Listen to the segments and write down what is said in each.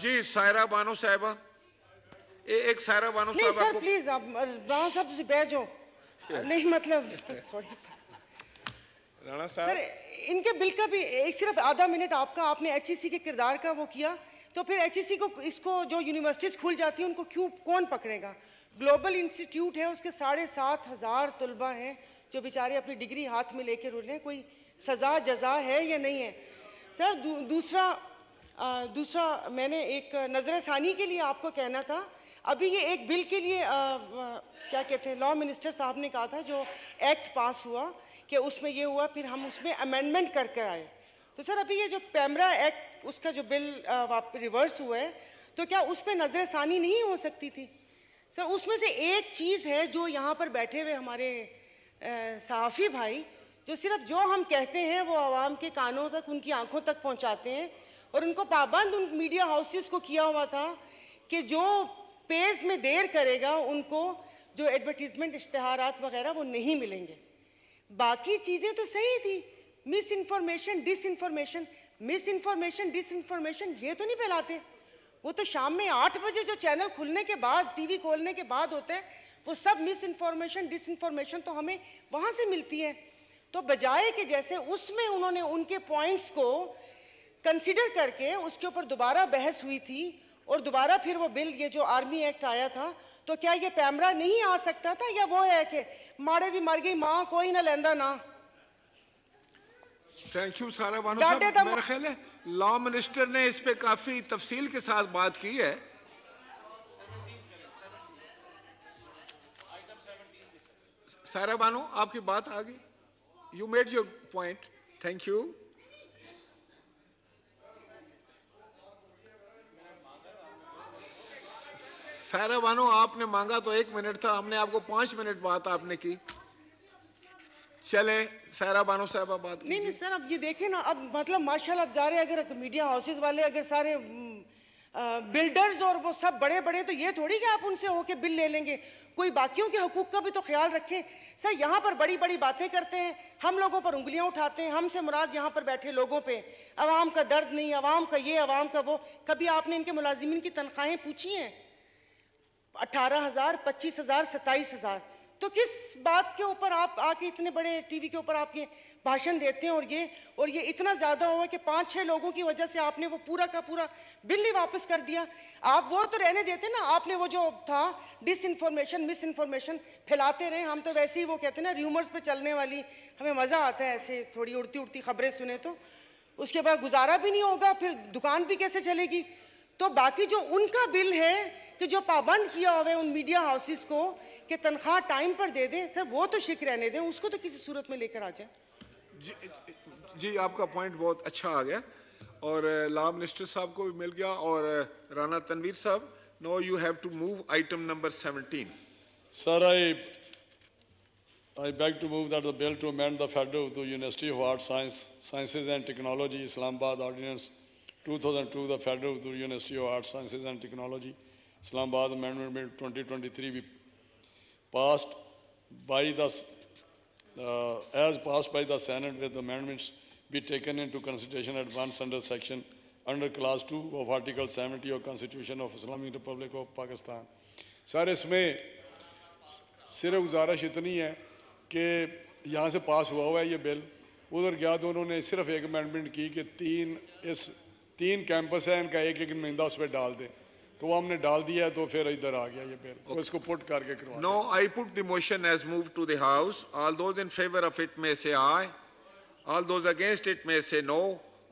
जी सायरा बानो साहबा हाँ। एक सायरा बानो नहीं सर प्लीज़ आप बानो साहब से बैठ जाओ नहीं मतलब सॉरी राणा साहब। सर इनके बिल का भी एक सिर्फ़ आधा मिनट आपका आपने एचईसी के किरदार का वो किया तो फिर एचईसी को इसको जो यूनिवर्सिटीज खुल जाती है उनको क्यों कौन पकड़ेगा? ग्लोबल इंस्टीट्यूट है उसके साढ़े सात हज़ार तलबा हैं जो बेचारे अपनी डिग्री हाथ में लेके रुल रहे हैं कोई सज़ा जजा है या नहीं है? सर दू, दूसरा दूसरा मैंने एक नज़र षानी के लिए आपको कहना था। अभी ये एक बिल के लिए आ, आ, क्या कहते हैं लॉ मिनिस्टर साहब ने कहा था जो एक्ट पास हुआ कि उसमें ये हुआ फिर हम उसमें अमेंडमेंट करके आए। तो सर अभी ये जो पैमरा एक्ट उसका जो बिल रिवर्स हुआ है तो क्या उस पर नज़र षानी नहीं हो सकती थी? सर उसमें से एक चीज़ है जो यहाँ पर बैठे हुए हमारे सहाफ़ी भाई जो सिर्फ़ जो हम कहते हैं वो आवाम के कानों तक उनकी आँखों तक पहुँचाते हैं और उनको पाबंद उन मीडिया हाउसेस को किया हुआ था कि जो पेज में देर करेगा, उनको जो एडवर्टीजमेंट इश्तहारात वगैरह, वो नहीं मिलेंगे। बाकी चीज़ें तो सही थी। Misinformation disinformation misinformation disinformation ये तो नहीं फैलाते। वो तो शाम में आठ बजे जो चैनल खुलने के बाद टीवी खोलने के बाद होते है, वो सब मिस इन्फॉर्मेशन डिस इन्फॉर्मेशन तो हमें वहाँ से मिलती है। तो बजाय कि जैसे उसमें उन्होंने उनके पॉइंट्स को कंसिडर करके उसके ऊपर दोबारा बहस हुई थी और दोबारा फिर वो बिल ये जो आर्मी एक्ट आया था तो क्या ये पैमरा नहीं आ सकता था या वो है कि माड़े दी मर गई माँ कोई ना लेंदा ना? थैंक यू सारा बानो साहब। मेरा ख्याल है लॉ मिनिस्टर ने इस पे काफ़ी तफसील के साथ बात की है। सारा बानो आपकी बात आ गई। You made your point thank you Sara Bano आपने मांगा तो एक मिनट था हमने आपको पाँच मिनट बात आपने की। चले सारा बानो साहब बात नहीं नहीं सर अब ये देखें ना अब मतलब माशाल्लाह अब जा रहे अगर मीडिया हाउसेज वाले अगर सारे बिल्डर्स और वो सब बड़े बड़े तो ये थोड़ी कि आप उनसे होके बिल ले लेंगे। कोई बाकियों के हकूक का भी तो ख्याल रखें। सर यहाँ पर बड़ी बड़ी बातें करते हैं हम लोगों पर उंगलियाँ उठाते हैं हमसे मुराद यहाँ पर बैठे लोगों पे। अवाम का दर्द नहीं अवाम का ये अवाम का वो। कभी आपने इनके मुलाजिमिन की तनख्वाहें पूछी हैं? अठारह हज़ार, पच्चीस हज़ार, सत्ताईस हज़ार। तो किस बात के ऊपर आप आके इतने बड़े टीवी के ऊपर आप ये भाषण देते हैं और ये और ये इतना ज़्यादा हुआ कि पाँच छह लोगों की वजह से आपने वो पूरा का पूरा बिल ही वापस कर दिया। आप वो तो रहने देते ना, आपने वो जो था डिस इन्फॉर्मेशन मिस इन्फॉर्मेशन फैलाते रहे। हम तो वैसे ही वो कहते हैं ना र्यूमर्स पे चलने वाली, हमें मज़ा आता है ऐसे थोड़ी उड़ती उड़ती खबरें सुने तो। उसके बाद गुजारा भी नहीं होगा, फिर दुकान भी कैसे चलेगी? तो बाकी जो उनका बिल है कि जो पाबंद किया हुआ है उन मीडिया हाउसेस को कि तनख्वाह टाइम पर दे दें सर वो तो शिक रहने दें उसको तो किसी सूरत में लेकर आ जाए। जी, जी आपका पॉइंट बहुत अच्छा आ गया। और ला मिनिस्टर साहब को भी मिल गया और राना तनवीर साहब no you have to move item number seventeen sir I I beg to move that the bill to amend the federal Urdu university of art science sciences and technology Islamabad ordinance 2002 the federal Urdu university of art sciences and technology Islamabad amendment bill 2023 be passed by the as pass by the senate with amendments be taken into consideration advance under section under clause two of article 70 of constitution of Islamic republic of Pakistan sir इसमें सिर्फ़ गुजारिश इतनी है कि यहाँ से पास हुआ हुआ है ये बिल उधर गया तो उन्होंने सिर्फ़ एक अमेंडमेंट की कि तीन इस, तीन कैंपस है, इनका एक एक नुमिंदा उस पर डाल दें। तो वो हमने डाल दिया तो फिर इधर आ गया ये बिल okay. तो इसको पुट करके करवा no I put the motion as moved to the house all those in favour of it may say aye all those against it may say no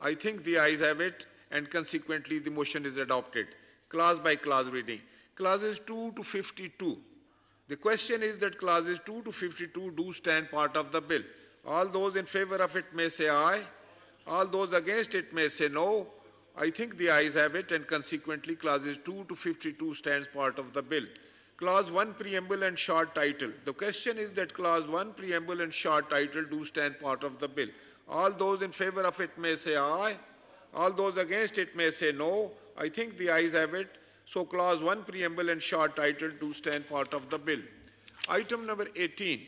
I think the ayes have it and consequently the motion is adopted clause by clause reading clauses 2 to 52 the question is that clauses 2 to 52 do stand part of the bill all those in favour of it may say aye all those against it may say no. I think the ayes have it, and consequently clauses 2 to 52 stands part of the bill. Clause 1 preamble and short title. The question is that clause 1 preamble and short title do stand part of the bill. All those in favor of it may say aye. All those against it may say no. I think the ayes have it. So clause 1 preamble and short title do stand part of the bill. Item number 18.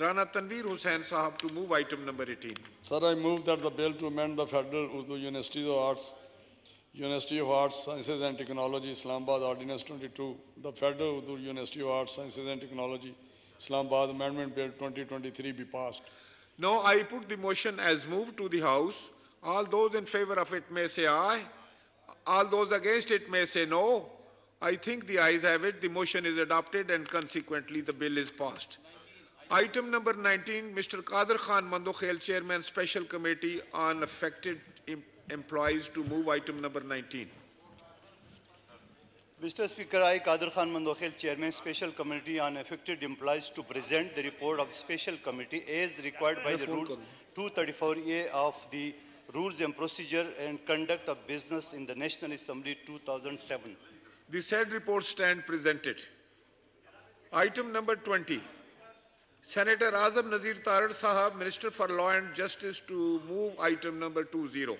Rana Tanveer Hussain Sahab to move item number 18. Sir, I move that the bill to amend the Federal Urdu University of Arts University of Arts, Sciences and Technology, Islamabad Ordinance 22, the Federal Urdu University of Arts, Sciences and Technology, Islamabad Amendment Bill 2023 be passed. Now I put the motion as moved to the House. All those in favor of it may say aye. All those against it may say no. I think the ayes have it. The motion is adopted and consequently the bill is passed. Item number 19, Mr. Qadir Khan Mandokhel, Chairman Special Committee on Affected Employees to move item number 19. Mr. Speaker, I, Kadir Khan Mandokhel, Chairman, Special Committee on Affected Employees, to present the report of Special Committee as required by the Rules 234A of the Rules and Procedure and Conduct of Business in the National Assembly 2007. The said report stand presented. Item number 20, Senator Azam Nazir Tarar Sahab, Minister for Law and Justice to move item number 20.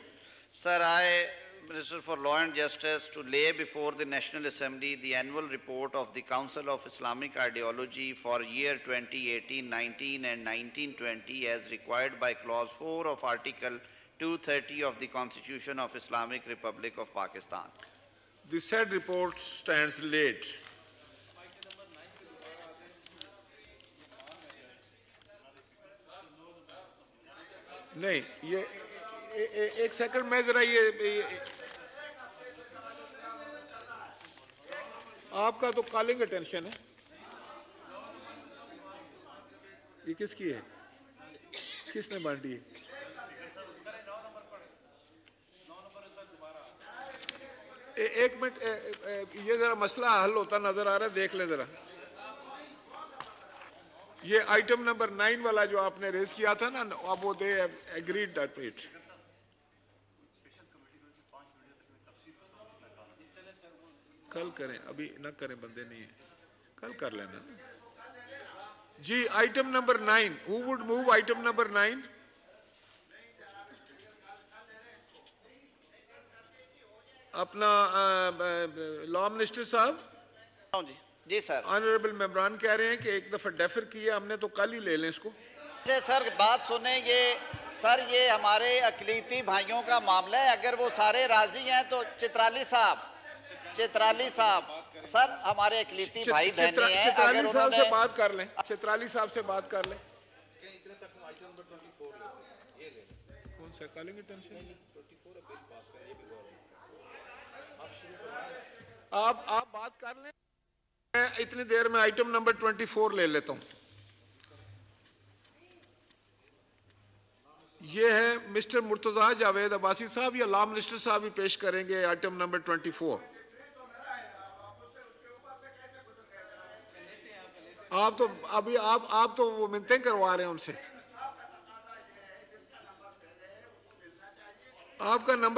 Sir, I, Minister for Law and Justice, to lay before the National Assembly the annual report of the Council of Islamic Ideology for year 2018-19 and 1920 as required by Clause 4 of Article 230 of the Constitution of Islamic Republic of Pakistan. The said report stands laid. नहीं ये एक second मैं जरा ये, ये आपका तो calling attention है। ये किसकी है? किसने बांटी है? एक मिनट ये जरा मसला हल होता नज़र आ रहा है देख ले जरा। ये आइटम नंबर नाइन वाला जो आपने रेज किया था ना अब वो दे एग्रीड दैट कल करें अभी न करें बंदे नहीं है। कल कर लेना। जी item number nine who would move item number nine अपना लॉ मिनिस्टर साहब? हाँ जी। जी सर। ऑनरेबल मेम्बरान कह रहे हैं कि एक दफ़ा डेफर किया हमने तो कल ही ले लें इसको। सर बात सुने ये सर ये हमारे अकलीती भाइयों का मामला है। अगर वो सारे राज़ी हैं तो चित्राली साहब चित्राली साहब सर हमारे अकलीती चित- भाई बहनी हैं चित्राली अगर साहब से बात कर लें। चित्राली साहब से बात कर लें। कौन सा? कॉलिंग अटेंशन आप आप बात कर लें। मैं इतनी देर में आइटम नंबर 24 ले लेता हूँ। ये है मिस्टर मुर्तजा जावेद अब्बासी साहब या लॉ मिनिस्टर साहब भी पेश करेंगे आइटम नंबर 24 आप तो अभी आप आप तो वो मिनतें करवा रहे हैं उनसे आपका नंबर